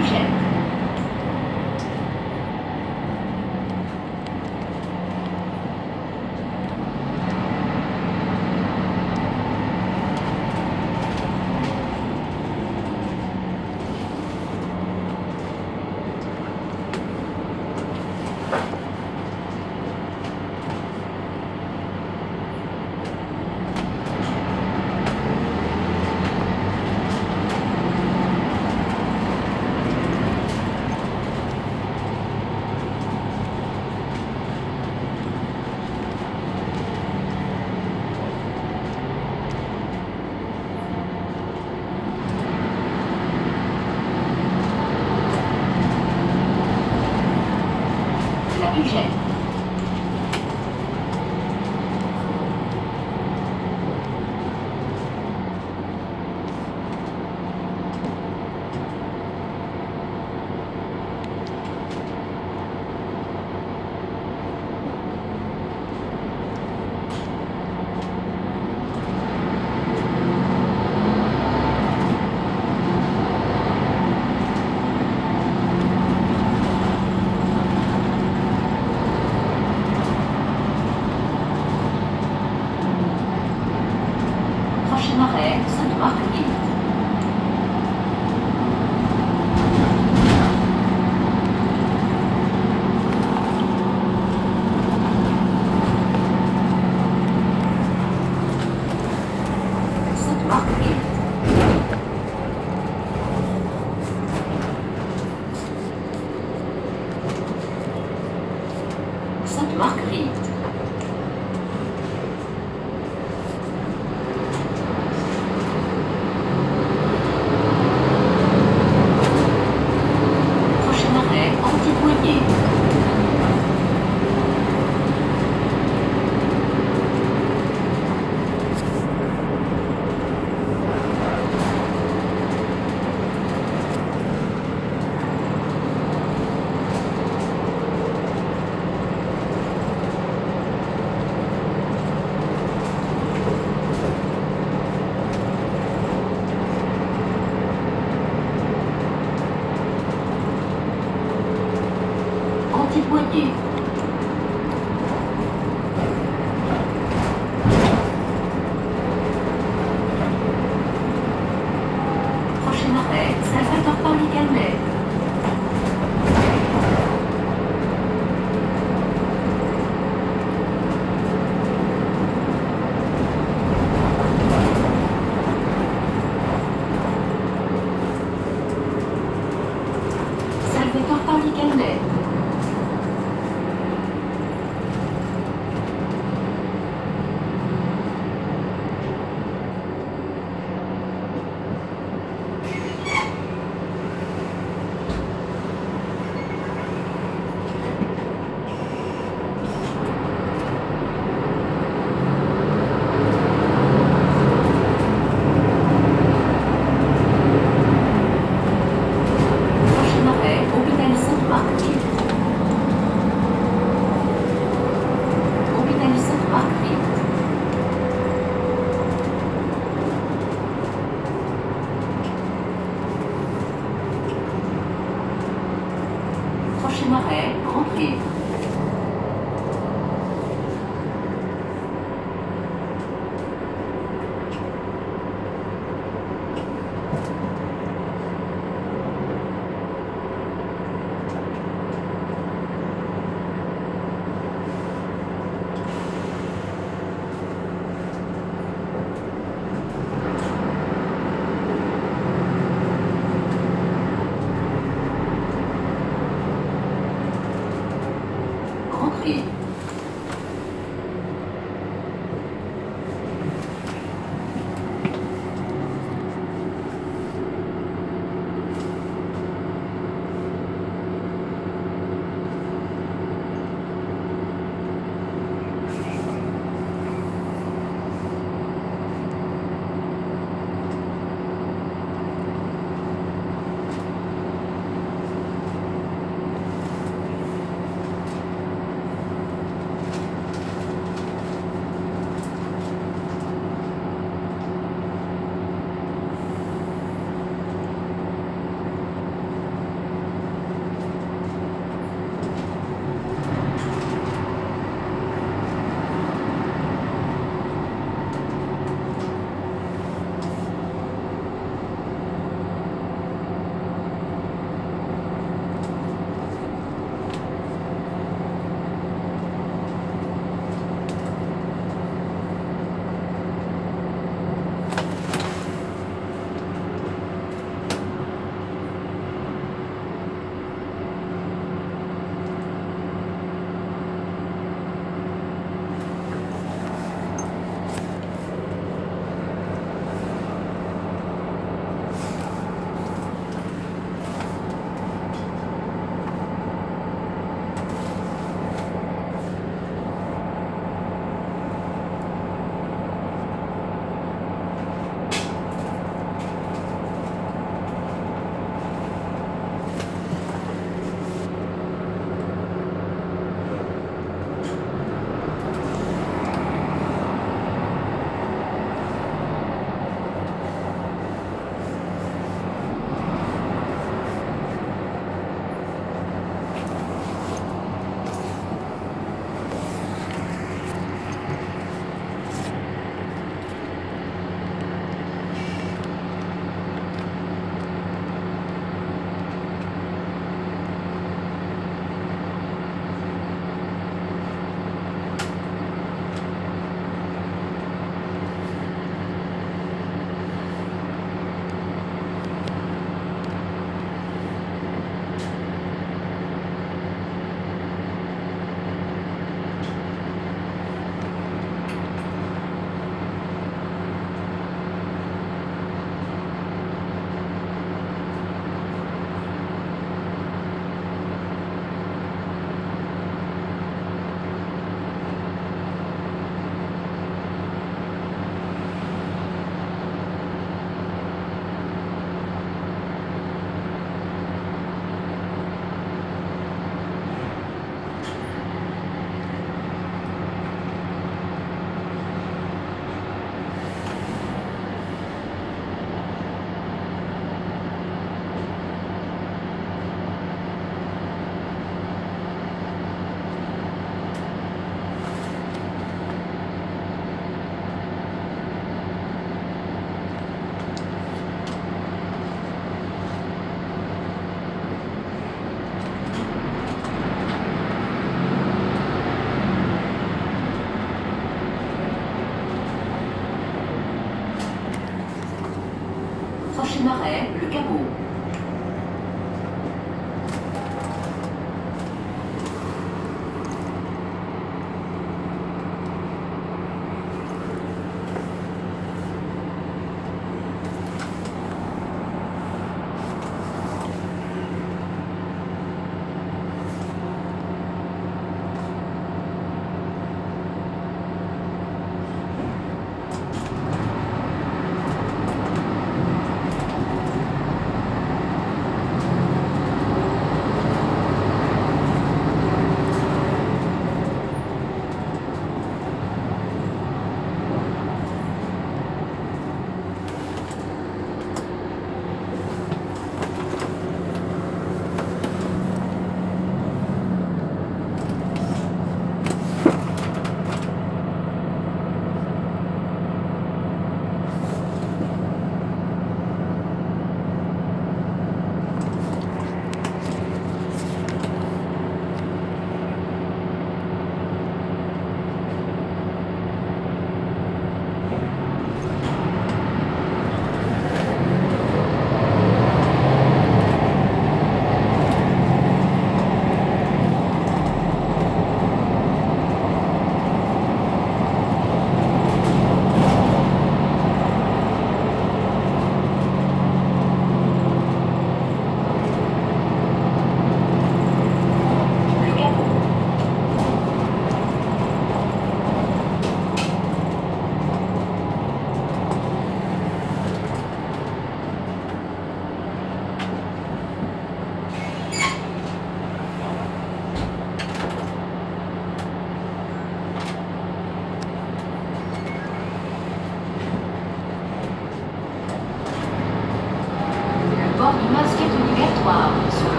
confusion. Arrêt, Sainte-Marguerite. Sainte-Marguerite. 可。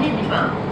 力地方